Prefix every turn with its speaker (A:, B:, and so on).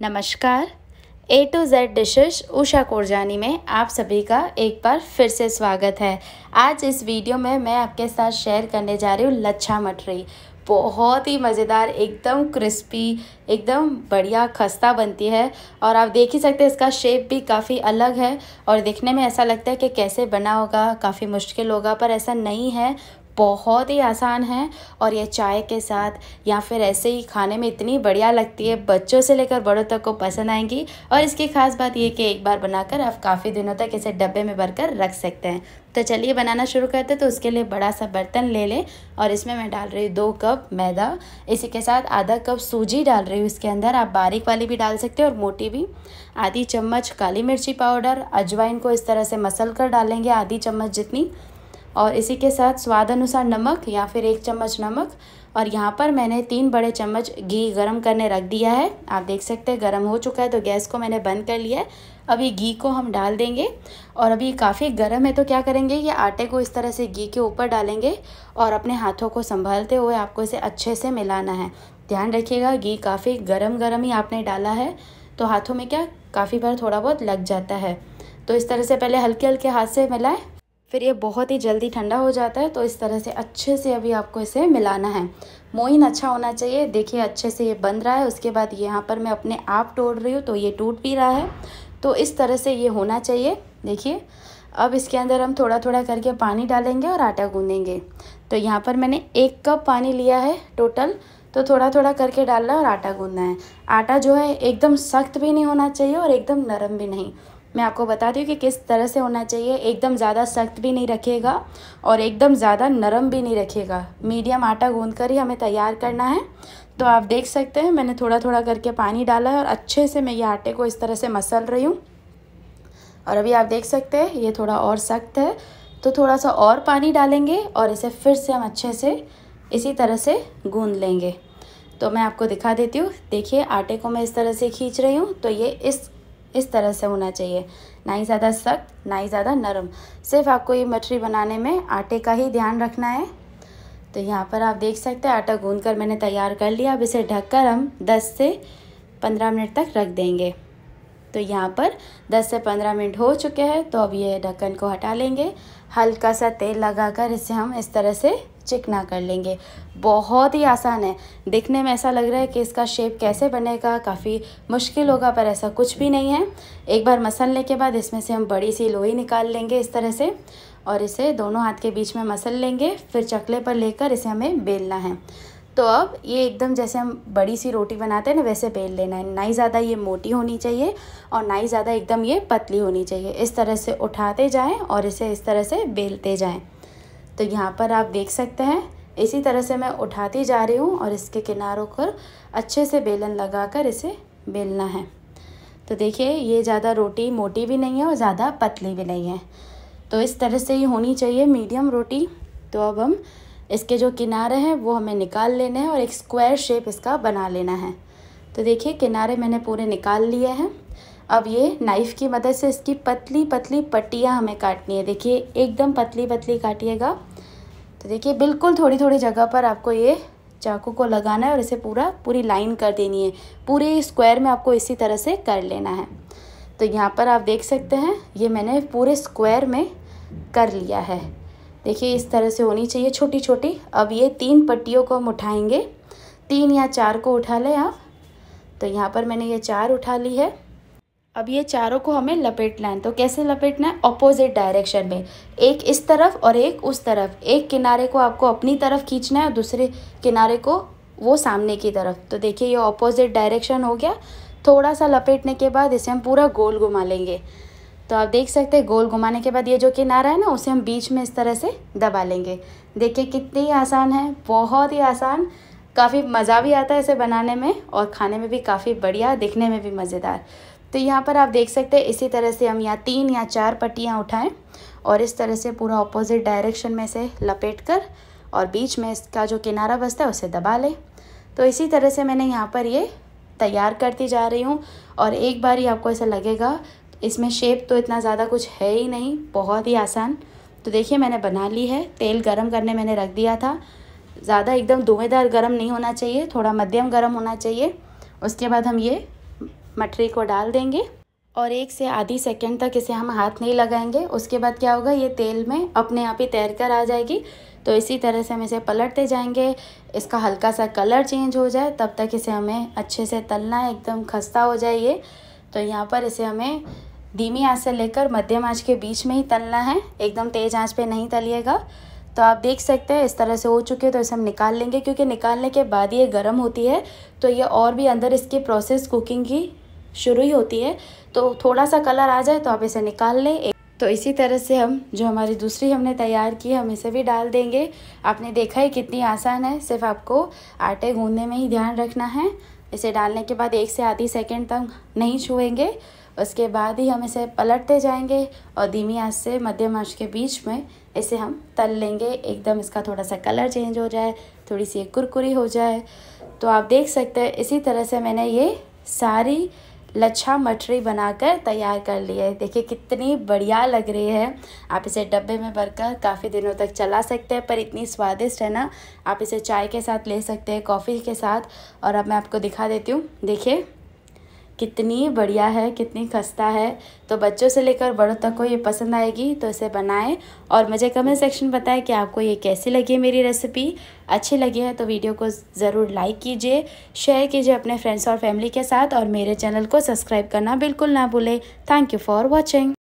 A: नमस्कार। A to Z dishes Usha Korjani में आप सभी का एक बार फिर से स्वागत है। आज इस वीडियो में मैं आपके साथ शेयर करने जा रही हूँ लच्छा मटरी बहुत ही मज़ेदार, एकदम क्रिस्पी एकदम बढ़िया खस्ता बनती है और आप देख ही सकते हैं इसका शेप भी काफ़ी अलग है और देखने में ऐसा लगता है कि कैसे बना होगा, काफ़ी मुश्किल होगा, पर ऐसा नहीं है। बहुत ही आसान है और ये चाय के साथ या फिर ऐसे ही खाने में इतनी बढ़िया लगती है, बच्चों से लेकर बड़ों तक को पसंद आएँगी। और इसकी ख़ास बात ये कि एक बार बनाकर आप काफ़ी दिनों तक इसे डब्बे में भरकर रख सकते हैं। तो चलिए बनाना शुरू करते तो उसके लिए बड़ा सा बर्तन ले लें और इसमें मैं डाल रही हूँ दो कप मैदा। इसी के साथ आधा कप सूजी डाल रही हूँ इसके अंदर, आप बारीक वाली भी डाल सकते हो और मोटी भी। आधी चम्मच काली मिर्ची पाउडर, अजवाइन को इस तरह से मसल कर डालेंगे आधी चम्मच जितनी। और इसी के साथ स्वाद अनुसार नमक या फिर एक चम्मच नमक। और यहाँ पर मैंने तीन बड़े चम्मच घी गरम करने रख दिया है। आप देख सकते हैं, गरम हो चुका है तो गैस को मैंने बंद कर लिया है। अभी घी को हम डाल देंगे। और अभी काफ़ी गर्म है तो क्या करेंगे, ये आटे को इस तरह से घी के ऊपर डालेंगे और अपने हाथों को संभालते हुए आपको इसे अच्छे से मिलाना है। ध्यान रखिएगा, घी काफ़ी गर्म गर्म ही आपने डाला है तो हाथों में क्या, काफ़ी बार थोड़ा बहुत लग जाता है। तो इस तरह से पहले हल्के हल्के हाथ से मिलाएँ फिर ये बहुत ही जल्दी ठंडा हो जाता है तो इस तरह से अच्छे से अभी आपको इसे मिलाना है। मोइन अच्छा होना चाहिए। देखिए, अच्छे से ये बन रहा है। उसके बाद यहाँ पर मैं अपने आप तोड़ रही हूँ तो ये टूट भी रहा है। तो इस तरह से ये होना चाहिए। देखिए, अब इसके अंदर हम थोड़ा थोड़ा करके पानी डालेंगे और आटा गूँधेंगे तो यहाँ पर मैंने एक कप पानी लिया है टोटल। तो थोड़ा थोड़ा करके डालना और आटा गूँधना है। आटा जो है, एकदम सख्त भी नहीं होना चाहिए और एकदम नरम भी नहीं। मैं आपको बता दी कि किस तरह से होना चाहिए। एकदम ज़्यादा सख्त भी नहीं रखेगा और एकदम ज़्यादा नरम भी नहीं रखेगा मीडियम आटा गूंद कर ही हमें तैयार करना है। तो आप देख सकते हैं, मैंने थोड़ा थोड़ा करके पानी डाला है और अच्छे से मैं ये आटे को इस तरह से मसल रही हूँ। और अभी आप देख सकते हैं, ये थोड़ा और सख्त है। तो थोड़ा सा और पानी डालेंगे और इसे फिर से हम अच्छे से इसी तरह से गूंद लेंगे। तो मैं आपको दिखा देती हूँ, देखिए आटे को मैं इस तरह से खींच रही हूँ। तो ये इस इस तरह से होना चाहिए। ना ही ज़्यादा सख्त, ना ही ज़्यादा नरम। सिर्फ़ आपको ये मछली बनाने में आटे का ही ध्यान रखना है। तो यहाँ पर आप देख सकते हैं, आटा गूंद कर मैंने तैयार कर लिया। अब इसे ढककर हम 10 से 15 मिनट तक रख देंगे। तो यहाँ पर 10 से 15 मिनट हो चुके हैं तो अब ये ढक्कन को हटा लेंगे। हल्का सा तेल लगाकर इसे हम इस तरह से चिकना कर लेंगे। बहुत ही आसान है। दिखने में ऐसा लग रहा है कि इसका शेप कैसे बनेगा, काफ़ी मुश्किल होगा, पर ऐसा कुछ भी नहीं है। एक बार मसलने के बाद इसमें से हम बड़ी सी लोई निकाल लेंगे इस तरह से और इसे दोनों हाथ के बीच में मसल लेंगे, फिर चकले पर लेकर इसे हमें बेलना है। तो अब ये एकदम जैसे हम बड़ी सी रोटी बनाते हैं ना, वैसे बेल लेना है। ना ही ज़्यादा ये मोटी होनी चाहिए और ना ही ज़्यादा एकदम ये पतली होनी चाहिए। इस तरह से उठाते जाएँ और इसे इस तरह से बेलते जाएँ। तो यहाँ पर आप देख सकते हैं, इसी तरह से मैं उठाती जा रही हूँ और इसके किनारों पर अच्छे से बेलन लगाकर इसे बेलना है। तो देखिए, ये ज़्यादा रोटी मोटी भी नहीं है और ज़्यादा पतली भी नहीं है। तो इस तरह से ही होनी चाहिए मीडियम रोटी। तो अब हम इसके जो किनारे हैं, वो हमें निकाल लेने हैं और एक स्क्वायर शेप इसका बना लेना है। तो देखिए, किनारे मैंने पूरे निकाल लिए हैं। अब ये नाइफ़ की मदद से इसकी पतली पतली पट्टियाँ हमें काटनी है। देखिए, एकदम पतली पतली काटिएगा। तो देखिए, बिल्कुल थोड़ी थोड़ी जगह पर आपको ये चाकू को लगाना है और इसे पूरा, पूरी लाइन कर देनी है। पूरे स्क्वायर में आपको इसी तरह से कर लेना है। तो यहाँ पर आप देख सकते हैं, ये मैंने पूरे स्क्वायर में कर लिया है। देखिए, इस तरह से होनी चाहिए छोटी छोटी अब ये तीन पट्टियों को हम उठाएँगे। तीन या चार को उठा लें आप। तो यहाँ पर मैंने ये चार उठा ली है। अब ये चारों को हमें लपेटना है तो कैसे लपेटना है? अपोजिट डायरेक्शन में। एक इस तरफ़ और एक उस तरफ़। एक किनारे को आपको अपनी तरफ़ खींचना है और दूसरे किनारे को वो सामने की तरफ़। तो देखिए, ये अपोजिट डायरेक्शन हो गया। थोड़ा सा लपेटने के बाद इसे हम पूरा गोल घुमा लेंगे। तो आप देख सकते हैं, गोल घुमाने के बाद ये जो किनारा है ना, उसे हम बीच में इस तरह से दबा लेंगे। देखिए, कितनी आसान है। बहुत ही आसान। काफ़ी मज़ा भी आता है इसे बनाने में और खाने में भी काफ़ी बढ़िया, दिखने में भी मज़ेदार। तो यहाँ पर आप देख सकते हैं, इसी तरह से हम यहाँ तीन या चार पट्टियाँ उठाएँ और इस तरह से पूरा ऑपोजिट डायरेक्शन में से लपेट कर और बीच में इसका जो किनारा बसता है, उसे दबा लें। तो इसी तरह से मैंने यहाँ पर ये तैयार करती जा रही हूँ और एक बार ही आपको ऐसा लगेगा, इसमें शेप तो इतना ज़्यादा कुछ है ही नहीं, बहुत ही आसान। तो देखिए, मैंने बना ली है, तेल गरम करने मैंने रख दिया था। ज़्यादा एकदम धुएँदार गरम नहीं होना चाहिए, थोड़ा मध्यम गरम होना चाहिए। उसके बाद हम ये मटरी को डाल देंगे और एक से आधी सेकेंड तक इसे हम हाथ नहीं लगाएँगे। उसके बाद क्या होगा, ये तेल में अपने आप ही तैर कर आ जाएगी। तो इसी तरह से हम इसे पलटते जाएँगे। इसका हल्का सा कलर चेंज हो जाए, तब तक इसे हमें अच्छे से तलना है, एकदम खस्ता हो जाए ये। तो यहाँ पर इसे हमें धीमी आँच से लेकर मध्यम आँच के बीच में ही तलना है। एकदम तेज़ आँच पे नहीं तलिएगा। तो आप देख सकते हैं, इस तरह से हो चुके हैं तो इसे हम निकाल लेंगे। क्योंकि निकालने के बाद ये गर्म होती है तो ये और भी अंदर इसकी प्रोसेस कुकिंग की शुरू ही होती है। तो थोड़ा सा कलर आ जाए तो आप इसे निकाल लें। तो इसी तरह से हम, जो हमारी दूसरी हमने तैयार की हम इसे भी डाल देंगे। आपने देखा है कितनी आसान है। सिर्फ़ आपको आटे गूंदने में ही ध्यान रखना है। इसे डालने के बाद एक से आधी सेकंड तक नहीं छुएँगे। उसके बाद ही हम इसे पलटते जाएँगे और धीमी आँच से मध्यम आँच के बीच में इसे हम तल लेंगे। एकदम इसका थोड़ा सा कलर चेंज हो जाए थोड़ी सी कुरकुरी हो जाए। तो आप देख सकते हैं, इसी तरह से मैंने ये सारी लच्छा मठरी बनाकर तैयार कर लिए देखिए, कितनी बढ़िया लग रही है। आप इसे डब्बे में भरकर काफ़ी दिनों तक चला सकते हैं, पर इतनी स्वादिष्ट है ना। आप इसे चाय के साथ ले सकते हैं, कॉफ़ी के साथ। और अब मैं आपको दिखा देती हूँ। देखिए। कितनी बढ़िया है, कितनी खस्ता है। तो बच्चों से लेकर बड़ों तक को ये पसंद आएगी तो इसे बनाएँ। और मुझे कमेंट सेक्शन बताएँ कि आपको ये कैसी लगी मेरी रेसिपी अच्छी लगी है तो वीडियो को ज़रूर लाइक कीजिए शेयर कीजिए अपने फ्रेंड्स और फैमिली के साथ और मेरे चैनल को सब्सक्राइब करना बिल्कुल ना भूलें। Thank you for watching